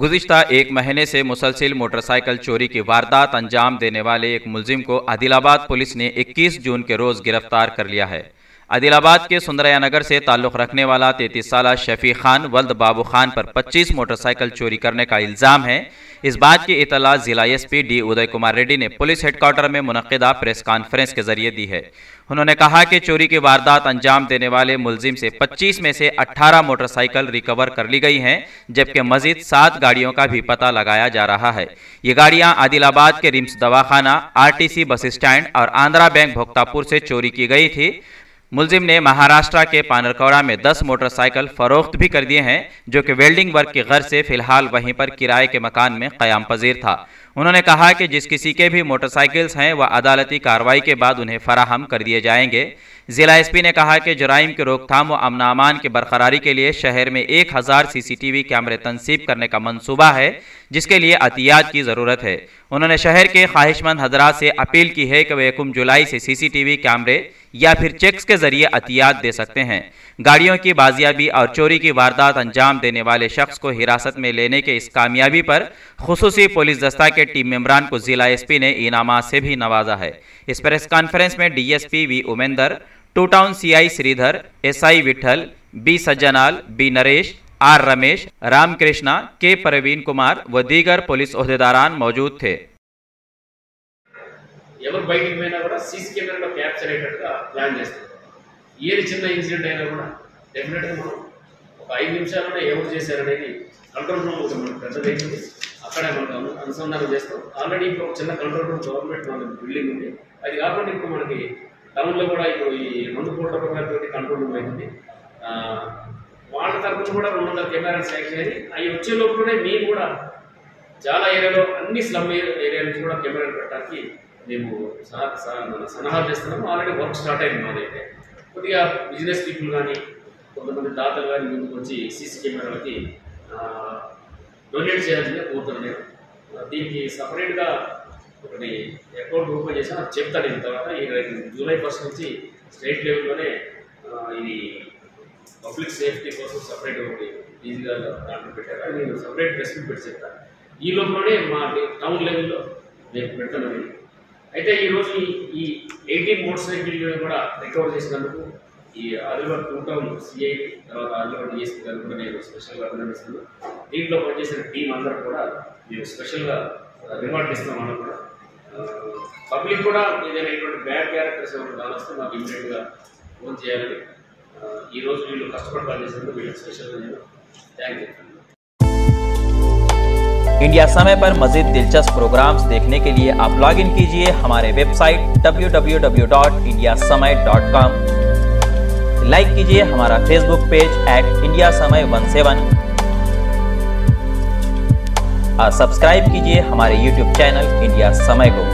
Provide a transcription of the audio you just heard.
गुजश्ता एक महीने से मुसलसिल मोटरसाइकिल चोरी की वारदात अंजाम देने वाले एक मुलजिम को आदिलाबाद पुलिस ने 21 जून के रोज गिरफ़्तार कर लिया है। आदिलाबाद के सुंदरया नगर से ताल्लुक रखने वाला 33 साल शफी खान, वल्द बाबू खान पर 25 मोटरसाइकिल चोरी करने का इल्ज़ाम है। इस बात की इतला जिला एसपी डी उदय कुमार रेड्डी ने पुलिस हेडक्वार्टर में मुनदा प्रेस कॉन्फ्रेंस के ज़रिए दी है। उन्होंने कहा कि चोरी की वारदात अंजाम देने वाले मुलजिम से 25 में से 18 मोटरसाइकिल रिकवर कर ली गई हैं, जबकि मजीद सात गाड़ियों का भी पता लगाया जा रहा है। ये गाड़ियाँ आदिलाबाद के रिम्स दवाखाना, आरटीसी बस स्टैंड और आंध्रा बैंक भोक्तापुर से चोरी की गई थी। मुलजिम ने महाराष्ट्र के पानरकौड़ा में 10 मोटरसाइकिल फरोख्त भी कर दिए हैं, जो कि वेल्डिंग वर्क की गर्ज से फ़िलहाल वहीं पर किराए के मकान में क्याम पजीर था। उन्होंने कहा कि जिस किसी के भी मोटरसाइकिल्स हैं, वह अदालती कार्रवाई के बाद उन्हें फराहम कर दिए जाएँगे। जिला एसपी ने कहा कि जराइम की रोकथाम व अमन अमान की बरकरारी के लिए शहर में एक हज़ार सी कैमरे तनसीब करने का मनसूबा है, जिसके लिए अतियात की ज़रूरत है। उन्होंने शहर के ख्वाहिशमंद हजरात से अपील की है कि वे एकम जुलाई से सीसीटीवी कैमरे या फिर चेक्स के ज़रिए अतियात दे सकते हैं। गाड़ियों की बाजियाबी और चोरी की वारदात अंजाम देने वाले शख्स को हिरासत में लेने के इस कामयाबी पर खसूसी पुलिस दस्ता के टीम मेम्बरान को जिला एसपी ने इनामा से भी नवाजा है। इस प्रेस कॉन्फ्रेंस में DSP V Umender, two town CI Sridhar, SI Vithal, B Sajjanal, B Naresh, R Ramesh, Ramakrishna, K Praveen Kumar व दीगर पुलिस अहदेदारान मौजूद थे। ఎవరు బయటికి పోయినా కూడా సీసీ కెమెరాలో క్యాప్చర్ అయ్యేటట్టుగా ప్లాన్ చేస్తాం ఏది చిన్న ఇన్సిడెంట్ అయినా కూడా డెఫినెట్గా మనం ఒక ఐదు నిమిషాలనే ఎవరు చేశారనేది కంట్రోల్ రూమ్ ఒకటి మనకు పెద్దదైంది అక్కడే మనం అనుసంధానం చేస్తాం. ఆల్రెడీ ఇప్పుడు ఒక చిన్న కంట్రోల్ రూమ్ గవర్నమెంట్ మనకి బిల్డింగ్ ఉంది. అది కాకుండా ఇప్పుడు మనకి టౌన్లో కూడా ఇప్పుడు ఈ రెండు కోట్ల రూపాయలతోటి కంట్రోల్ రూమ్ అయింది వాళ్ళ తరఫున కూడా రెండు వందల కెమెరాలు శాంక్షన్ అయ్యి అవి వచ్చే లోపలనే మేము కూడా చాలా ఏరియాలో అన్ని స్లమ్ ఏరియా నుంచి కూడా కెమెరాలు పెట్టడానికి మేము సలహా సహ- చేస్తున్నాము. ఆల్రెడీ వర్క్ స్టార్ట్ అయింది మాదైతే కొద్దిగా బిజినెస్ పీపుల్ కానీ కొంతమంది దాతలు కానీ ముందుకు వచ్చి సీసీ కెమెరాలకి డొనేట్ చేయాల్సిందే కోరుతున్నాను నేను దీనికి సపరేట్గా ఒకటి అకౌంట్ ఓపెన్ చేసి నాకు చెప్తాను దీని తర్వాత. ఈ జూలై ఫస్ట్ నుంచి స్టేట్ లెవెల్లోనే ఇది పబ్లిక్ సేఫ్టీ కోసం సపరేట్ ఒకటి ఈజీగా దాంట్లో పెట్టారు. అది నేను సపరేట్ ప్రెస్ మీట్ పెట్టి చెప్తాను. ఈ లోపలనే మా టౌన్ లెవెల్లో నేను పెడతాను అయితే ఈరోజు ఈ ఈ ఎయిటీన్ మోటార్ సైకిల్ కూడా రికవర్ చేసినందుకు ఈ ఆదిలాబాద్ టూ టౌన్ సిఐ తర్వాత ఆదిలాబాద్ డిఎస్పీ గారు కూడా నేను స్పెషల్గా అభినందిస్తున్నాను దీంట్లో పనిచేసిన టీం అందరూ కూడా మేము స్పెషల్గా రివార్డ్ ఇస్తాం వాళ్ళకు కూడా. పబ్లిక్ కూడా ఏదైనా ఇటువంటి బ్యాడ్ క్యారెక్టర్స్ ఏమైనా కావాల్సి మాకు ఇమీడియట్గా ఫోన్ చేయాలని ఈరోజు వీళ్ళు కష్టపడి పనిచేసినందుకు వీళ్ళకి స్పెషల్గా నేను థ్యాంక్ యూ इंडिया समय पर मजीद दिलचस्प प्रोग्राम्स देखने के लिए आप लॉग इन कीजिए हमारे वेबसाइट www.indiasamay.com लाइक कीजिए हमारा Facebook page at India Samay one seven और सब्सक्राइब कीजिए हमारे यूट्यूब चैनल इंडिया समय को।